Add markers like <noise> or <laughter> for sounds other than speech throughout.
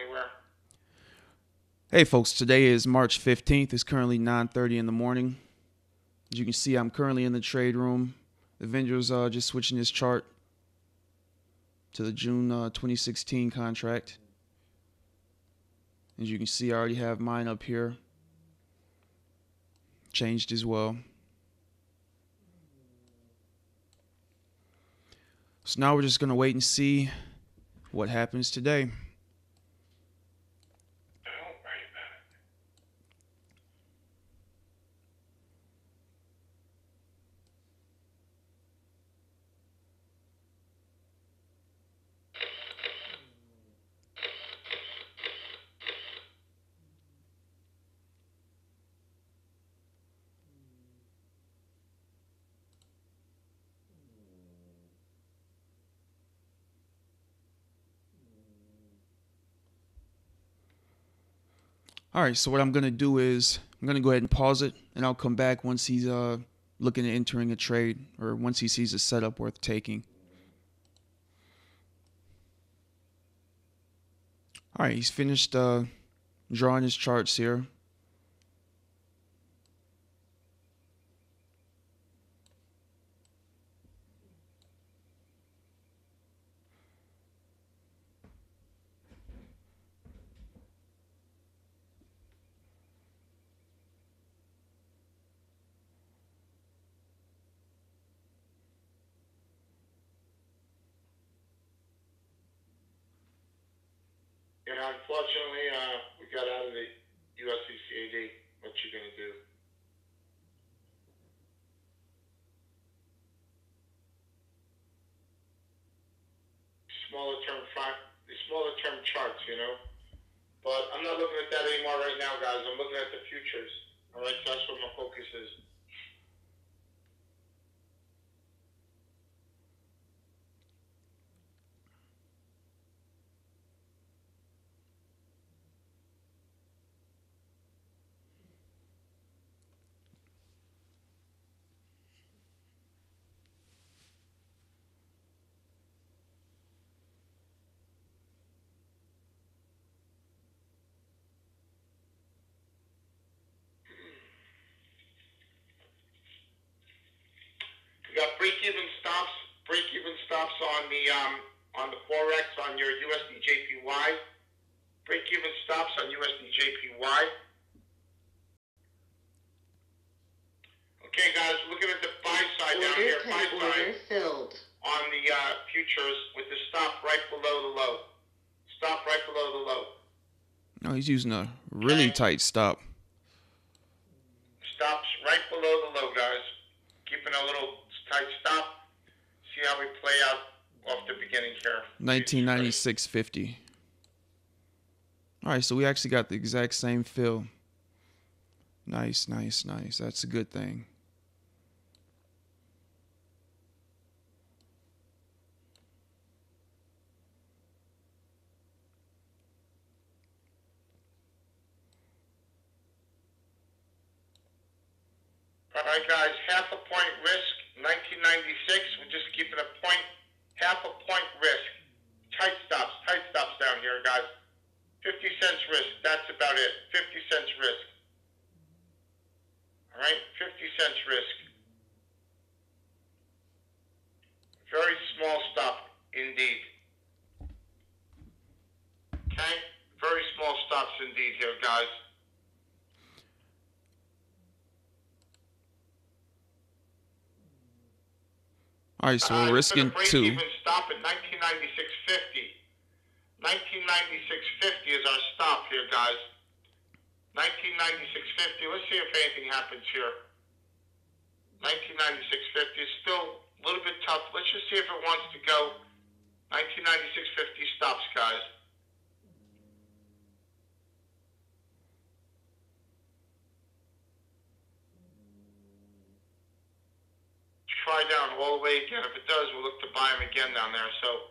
anywhere. Hey folks, today is March 15th. It's currently 9:30 in the morning. As you can see, I'm currently in the trade room. The vendor's uh, just switching his chart to the June uh, 2016 contract. As you can see, I already have mine up here. Changed as well. So now we're just going to wait and see what happens today. Don't worry about it. All right, so what I'm gonna do is I'm gonna go ahead and pause it, and I'll come back once he's uh looking at entering a trade or once he sees a setup worth taking. All right, he's finished uh, drawing his charts here. You know, unfortunately, uh, we got out of the USDCAD. What you gonna do? Smaller the smaller term charts, you know. But I'm not looking at that anymore right now, guys. I'm looking at the futures. All right, so that's what my focus is. We break-even stops, break-even stops on the um, on the forex on your USD JPY. Break-even stops on USD JPY. Okay, guys, looking at the buy side down here, buy side order filled. on the uh, futures with the stop right below the low. Stop right below the low. No, he's using a really tight stop. Stops right below the low, guys. Keeping a little tight stop. See how we play out off the beginning here. 1996.50. All right, so we actually got the exact same fill. Nice, nice, nice. That's a good thing. All right, guys, half a point risk, 1996. We're just keeping a point, half a point risk. Tight stops, tight stops down here, guys. 50 cents risk, that's about it. 50 cents risk. All right, 50 cents risk. Very small stop indeed. Okay, very indeed here, guys. All right, so Uh, we're gonna risking break two. Even stop at 1996.50. 1996.50 is our stop here, guys. 1996.50. Let's see if anything happens here. 1996.50 is still a little bit tough. Let's just see if it wants to go. 1996.50 stops, guys. Down all the way again. If it does, we'll look to buy them again down there. So.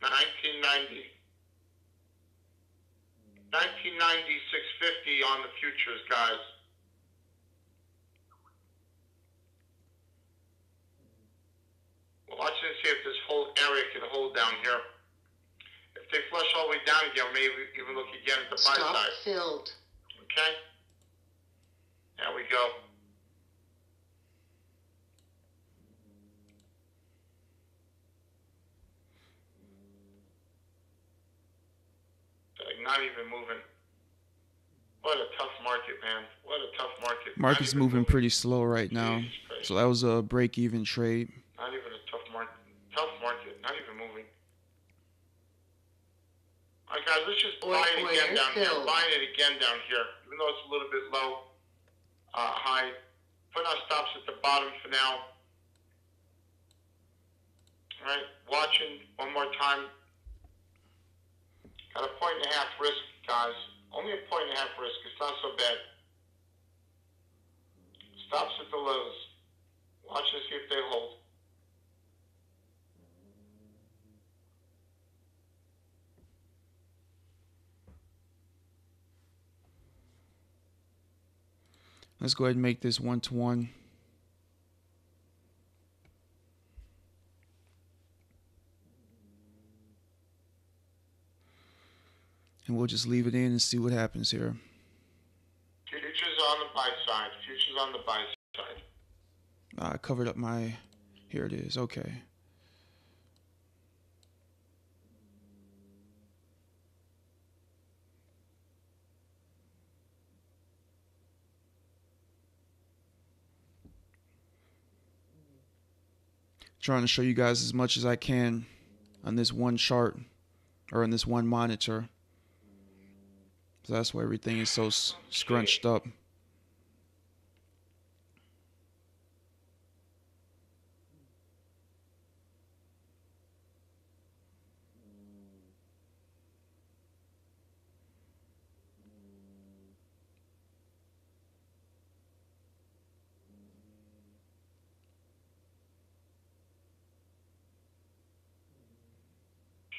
Nineteen ninety. 1990, 650 on the futures, guys. Well, watch and see if this whole area can hold down here. If they flush all the way down again, maybe even look again at the buy Stop side. filled. Okay? There we go. Not even moving. What a tough market, man. What a tough market. Market's even moving pretty slow right now. So that was a break even trade. Not even a tough market. Tough market. Not even moving. Guys, let's just Or- buy it again down here. Buying it again down here, even though it's a little bit low, uh, high. Putting our stops at the bottom for now. All right, watching one more time. Got a point and a half risk, guys. Only a point and a half risk. It's not so bad. Stops at the lows. Watch and see if they hold. Let's go ahead and make this one to one. And we'll just leave it in and see what happens here. Futures on the buy side. Futures on the buy side. I covered up my. Here it is. Okay. Trying to show you guys as much as I can on this one chart or on this one monitor. So that's why everything is so scrunched up.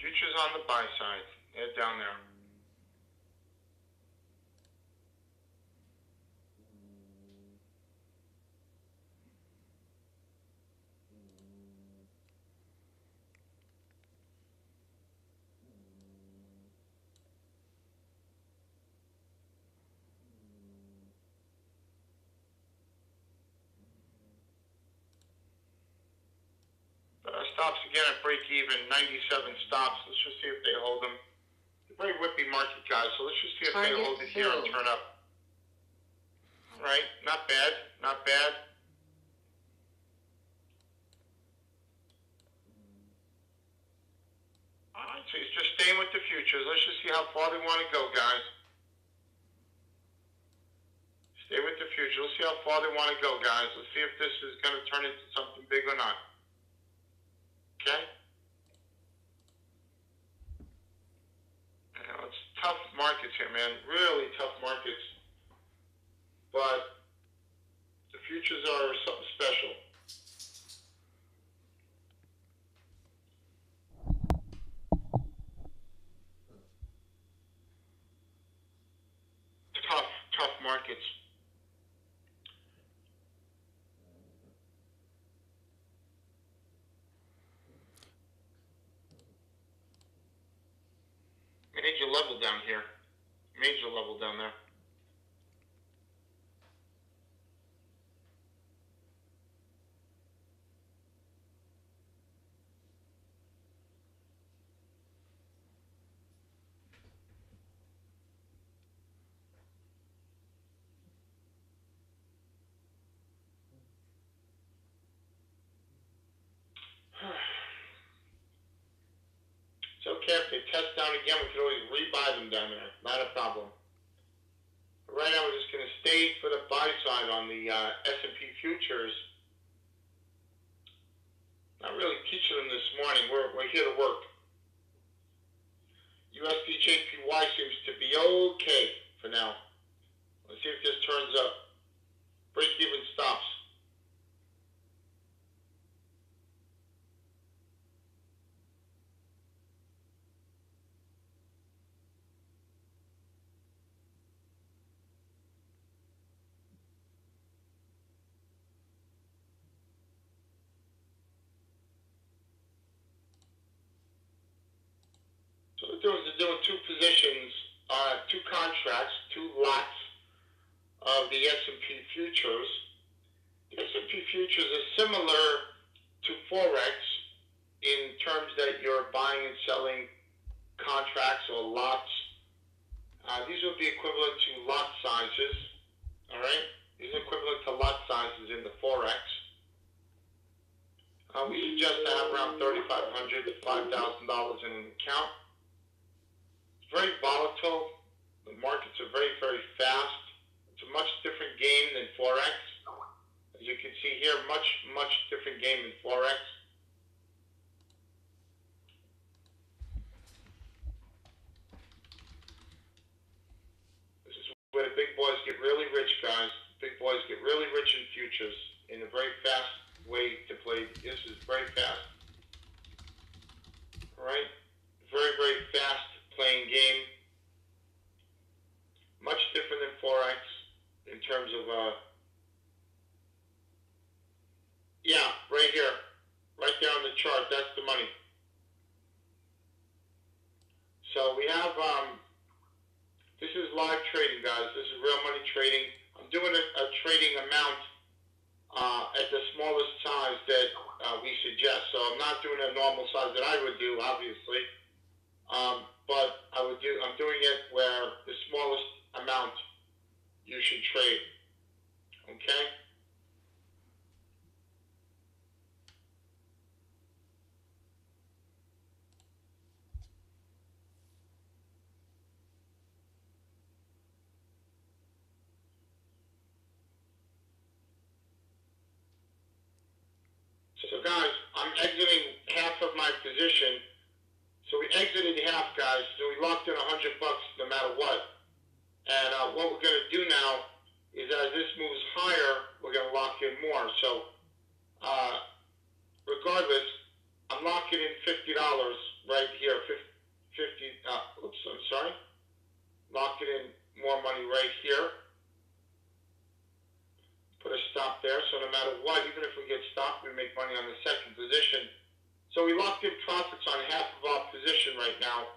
Futures on the buy side. Down there. Uh, stops again at break even, 97 stops. Let's just see if they hold them. Very whippy market, guys. So let's just see if they hold it here and turn up. All right, not bad, not bad. All right, so he's just staying with the futures. Let's just see how far they want to go, guys. Stay with the future. Let's see how far they want to go, guys. Let's see if this is going to turn into something big or not. Okay? You know, it's tough markets here, man. Really tough markets. But the futures are something special. Tough, tough markets. Major level down here. Major level down there. Okay if they test down again. We can always rebuy them down there. Not a problem. Right now, we're just going to stay for the buy side on the uh, S&P futures. Not really teaching them this morning. We're, we're here to work. USDJPY seems to be okay for now. Let's see if this turns up. Break even stops. Doing is doing two positions, uh, two contracts, two lots of the S&P futures. The S&P futures are similar to Forex in terms that you're buying and selling contracts or lots. Uh, these would be equivalent to lot sizes. All right, these are equivalent to lot sizes in the Forex. Uh, we suggest to have around thirty-five hundred to five thousand dollars in an account. Very volatile. The markets are very, very fast. It's a much different game than Forex. As you can see here, much, much different game than Forex. This is where the big boys get really rich, guys. Big boys get really rich in futures in a very fast way to play. This is very fast. All right? Very, very fast playing game. Much different than Forex in terms of, uh, yeah, right here. Right there on the chart. That's the money. So we have, um, this is live trading, guys. This is real money trading. I'm doing a, a trading amount uh, at the smallest size that uh, we suggest. So I'm not doing a normal size that I would do, obviously. Um, but I would do. I'm doing it where the smallest amount you should trade. Okay. So guys, exiting half of my position. So we exited half, guys. So we locked in a hundred bucks no matter what. And uh, what we're gonna do now is as this moves higher, we're gonna lock in more. So uh, regardless, I'm locking in fifty dollars right here. Fifty. Uh, oops, I'm sorry. Locking in more money right here put a stop there. So no matter what, even if we get stopped, we make money on the second position. So we locked in profits on half of our position right now.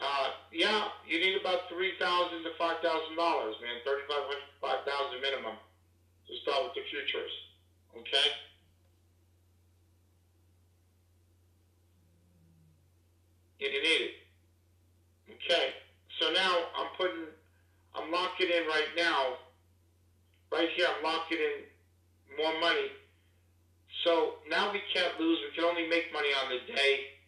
Uh, yeah, you need about three thousand to five thousand dollars, man. Thirty-five hundred, five thousand minimum to start with the futures. Okay. You need it. Okay. So now I'm putting, I'm locking in right now right here, I'm locking in more money. So now we can't lose. We can only make money on the day.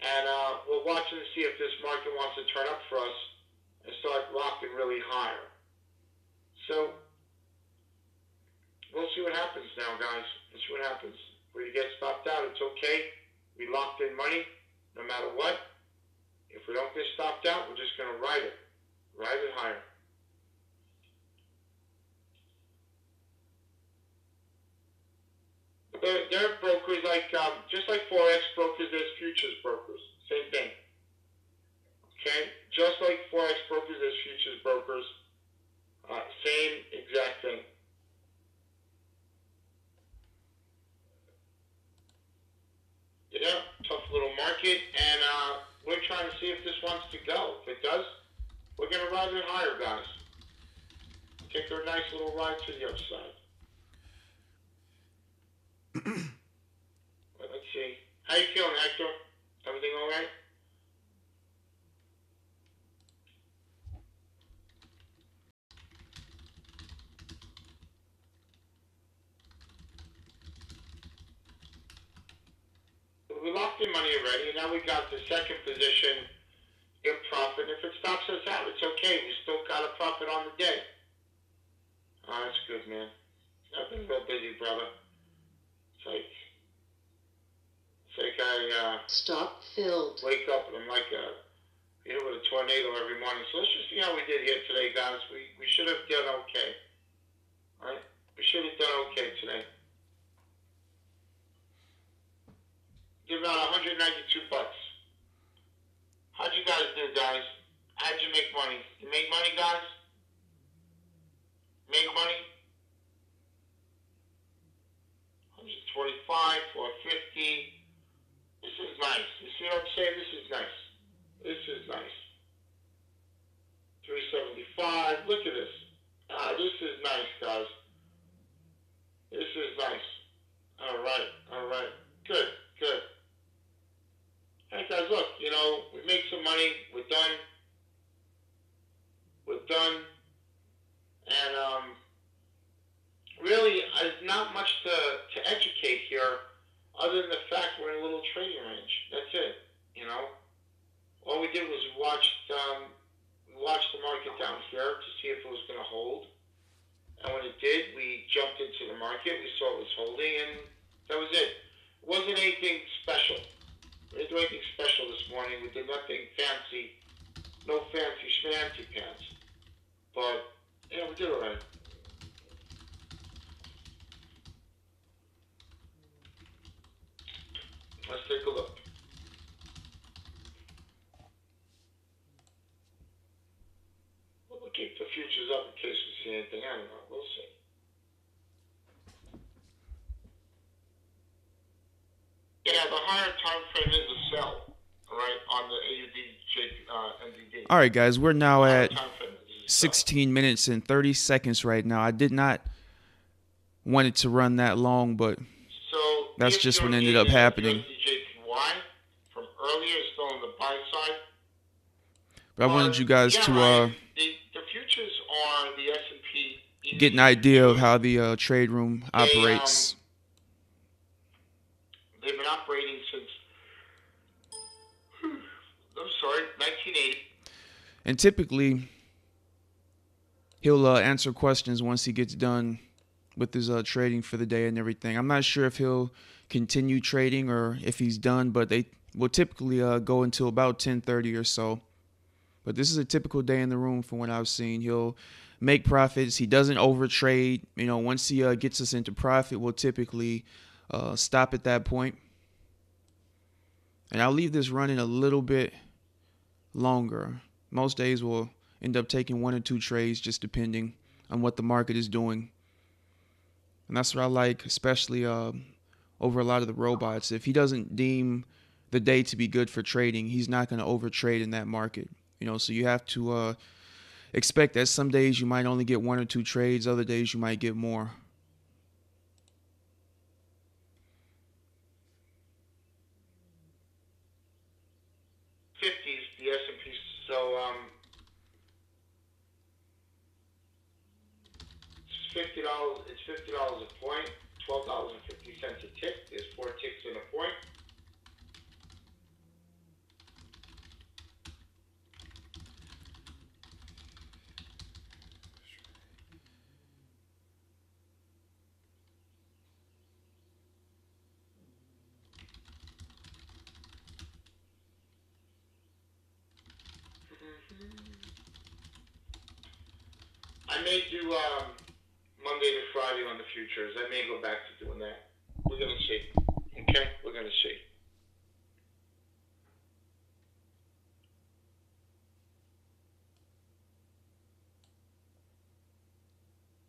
And uh, we're watching to see if this market wants to turn up for us and start locking really higher. So we'll see what happens now, guys. We'll see what happens. When you get stopped out, it's okay. We locked in money no matter what. If we don't get stopped out, we're just going to ride it. Ride it higher. They're, they're brokers like, um, just like Forex brokers, there's futures brokers. Same thing. Okay? Just like Forex brokers, there's futures brokers. Uh, same exact thing. Yeah, tough little market, and uh, we're trying to see if this wants to go. If it does, we're going to ride it higher, guys. Take a nice little ride to the upside. well, let's see. How you feeling, Hector? Everything all right? We locked in money already, and now we got the second position in profit. If it stops us out, it's okay. We still got a profit on the day. Oh, that's good, man. I've been real busy, brother. It's like, like I uh, Stop filled. wake up and I'm like a, hit with a tornado every morning. So let's just see how we did here today, guys. We we should have done okay. All right? We should have done okay today. Give out 192 bucks. How'd you guys do, guys? How'd you make money? You make money, guys? Make money? 125, 450. This is nice. You see what I'm saying? This is nice. This is nice. 375. Look at this. Ah, this is nice, guys. This is nice. All right, all right. Good, good. Hey, guys, look, you know, we make some money. We're done. We're done. And, um, really, there's not much to, to educate here other than the fact we're in a little trading range. That's it, you know. All we did was watched, um, watch the market down here to see if it was going to hold. And when it did, we jumped into the market. We saw it was holding, and that was it. It wasn't anything special. We didn't do anything special this morning. We did nothing fancy. No fancy schmancy pants. But, yeah, we did all right. Let's take a look. We'll keep the futures up in case we see anything. I don't know. We'll see. Yeah, the higher time frame is a sell, all right, on the AUD J, uh, NDD. All right, guys, we're now at time frame is a sell. 16 minutes and 30 seconds right now. I did not want it to run that long, but So That's just what ended up happening. From earlier still on the buy side. but I wanted you guys yeah, to uh, the, the futures are the S and P. get an idea of how the uh, trade room They, um, operates. They've been operating since. I'm sorry, 1980. And typically, he'll uh, answer questions once he gets done with his uh, trading for the day and everything. I'm not sure if he'll continue trading or if he's done, but they will typically uh, go until about 10:30 or so. But this is a typical day in the room from what I've seen. He'll make profits. He doesn't overtrade. You know, once he uh, gets us into profit, we'll typically uh, stop at that point. And I'll leave this running a little bit longer. Most days we'll end up taking one or two trades just depending on what the market is doing. And that's what I like, especially uh, over a lot of the robots. If he doesn't deem the day to be good for trading, he's not going to overtrade in that market. You know, so you have to uh, expect that some days you might only get one or two trades, other days you might get more. Fifties, the S and P. So um, it's fifty dollars. It's fifty dollars a point. Twelve dollars and fifty cents a tick. There's four ticks in a point. I may do um, Monday to Friday on the futures. I may go back to doing that. We're gonna see. Okay, we're gonna see.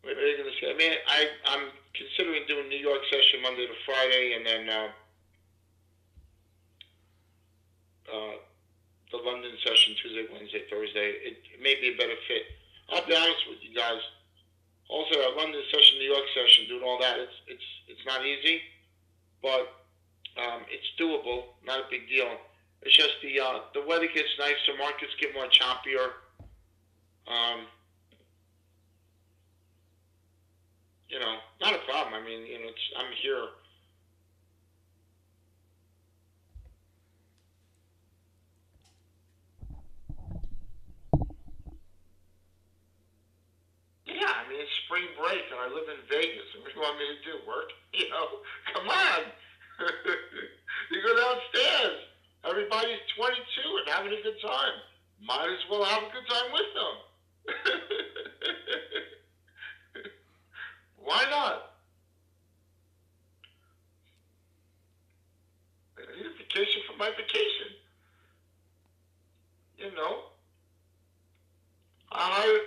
We're we're gonna see. I mean, I I'm considering doing New York session Monday to Friday, and then uh, uh, the London session Tuesday, Wednesday, Thursday. It, it may be a better fit. I'll be honest with you guys. Also, our London session, New York session, doing all that, it's it's it's not easy, but um, it's doable. Not a big deal. It's just the uh, the weather gets nicer, markets get more choppier. Um, you know, not a problem. I mean, you know, it's I'm here. Yeah, I mean, it's spring break and I live in Vegas. What do you want me to do? Work? <laughs> You know, come on. <laughs> you go downstairs. Everybody's 22 and having a good time. Might as well have a good time with them. <laughs> Why not? I need a vacation for my vacation. You know, I hired,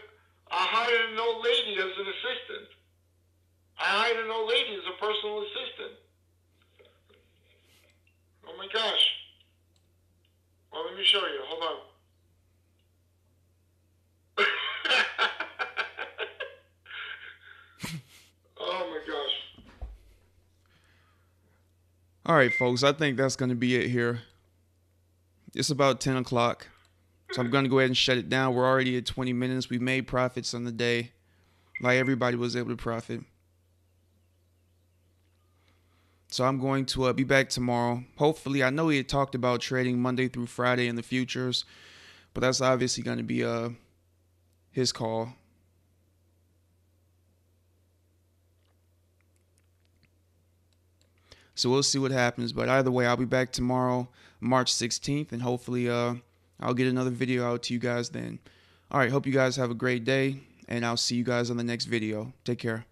I hired an old lady as an assistant. I hired an old lady as a personal assistant. Oh my gosh. Well, let me show you. Hold on. All right, folks, I think that's going to be it here. It's about 10 o'clock. So I'm going to go ahead and shut it down. We're already at 20 minutes. We made profits on the day, like everybody was able to profit. So I'm going to uh, be back tomorrow. Hopefully, I know he had talked about trading Monday through Friday in the futures, but that's obviously going to be uh, his call. So we'll see what happens. But either way, I'll be back tomorrow, March 16th, and hopefully uh, I'll get another video out to you guys then. All right, hope you guys have a great day, and I'll see you guys on the next video. Take care.